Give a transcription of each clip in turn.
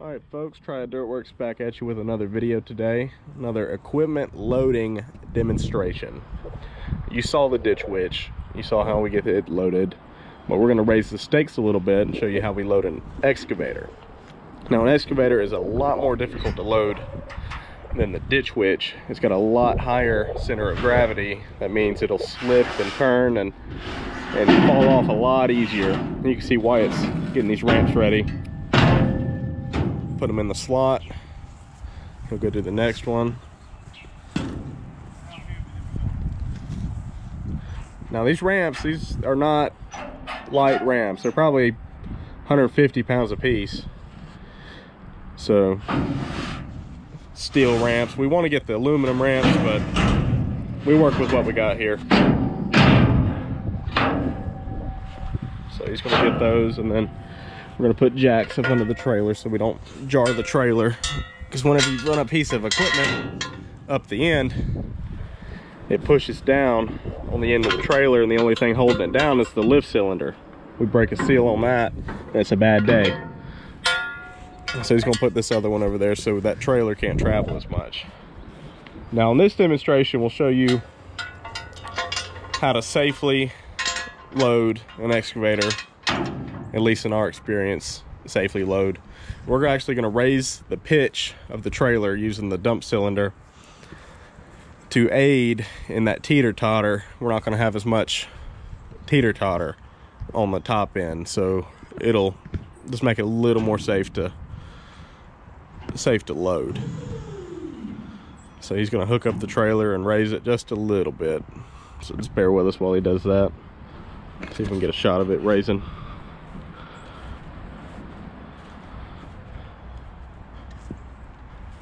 All right, folks, Triad Dirtworks back at you with another video today. Another equipment loading demonstration. You saw the ditch witch. You saw how we get it loaded. But we're gonna raise the stakes a little bit and show you how we load an excavator. Now, an excavator is a lot more difficult to load than the ditch witch. It's got a lot higher center of gravity. That means it'll slip and turn and, and fall off a lot easier. You can see why it's getting these ramps ready put them in the slot. We'll go to the next one. Now these ramps, these are not light ramps. They're probably 150 pounds a piece. So steel ramps. We want to get the aluminum ramps, but we work with what we got here. So he's gonna get those and then we're gonna put jacks up under the trailer so we don't jar the trailer. Because whenever you run a piece of equipment up the end, it pushes down on the end of the trailer and the only thing holding it down is the lift cylinder. We break a seal on that, that's a bad day. So he's gonna put this other one over there so that trailer can't travel as much. Now in this demonstration, we'll show you how to safely load an excavator at least in our experience, safely load. We're actually gonna raise the pitch of the trailer using the dump cylinder to aid in that teeter-totter. We're not gonna have as much teeter-totter on the top end, so it'll just make it a little more safe to safe to load. So he's gonna hook up the trailer and raise it just a little bit. So just bear with us while he does that. See if we can get a shot of it raising.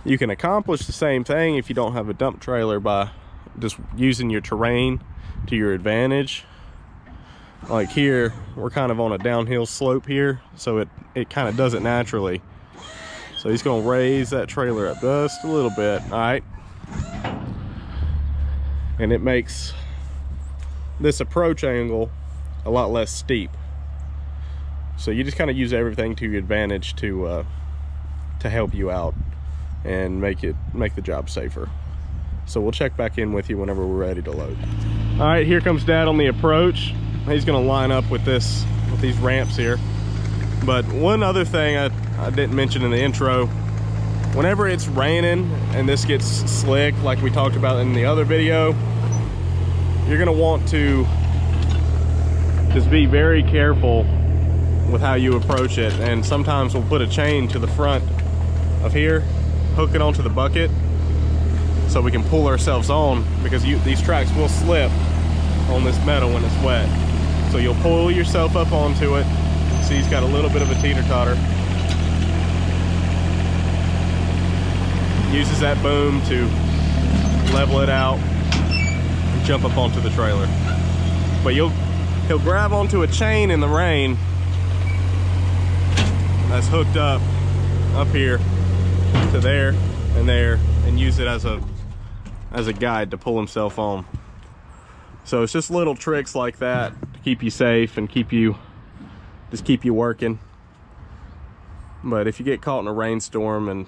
You can accomplish the same thing if you don't have a dump trailer by just using your terrain to your advantage. Like here, we're kind of on a downhill slope here, so it, it kind of does it naturally. So he's gonna raise that trailer up just a little bit, all right? And it makes this approach angle a lot less steep. So you just kind of use everything to your advantage to uh, to help you out and make it make the job safer. So we'll check back in with you whenever we're ready to load. All right, here comes dad on the approach. He's gonna line up with this, with these ramps here. But one other thing I, I didn't mention in the intro, whenever it's raining and this gets slick, like we talked about in the other video, you're gonna want to just be very careful with how you approach it. And sometimes we'll put a chain to the front of here hook it onto the bucket so we can pull ourselves on because you, these tracks will slip on this metal when it's wet. So you'll pull yourself up onto it. See, he's got a little bit of a teeter-totter. Uses that boom to level it out and jump up onto the trailer. But you'll he'll grab onto a chain in the rain that's hooked up up here to there and there and use it as a as a guide to pull himself on. So it's just little tricks like that to keep you safe and keep you just keep you working. But if you get caught in a rainstorm and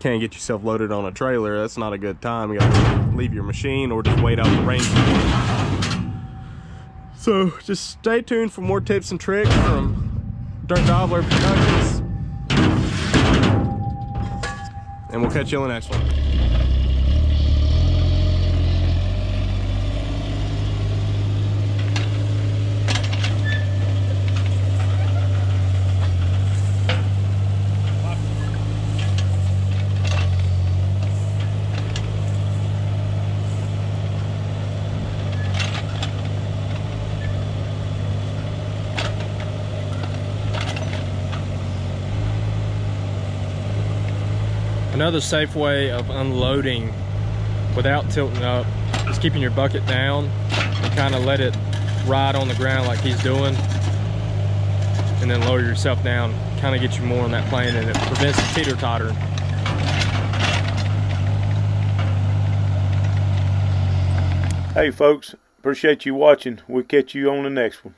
can't get yourself loaded on a trailer, that's not a good time. You gotta leave your machine or just wait out the rainstorm. So just stay tuned for more tips and tricks from Dirt Gobbler Productions. And we'll catch you on the next one. Another safe way of unloading without tilting up is keeping your bucket down and kind of let it ride on the ground like he's doing. And then lower yourself down kind of get you more on that plane and it prevents the teeter totter hey folks appreciate you watching. We'll catch you on the next one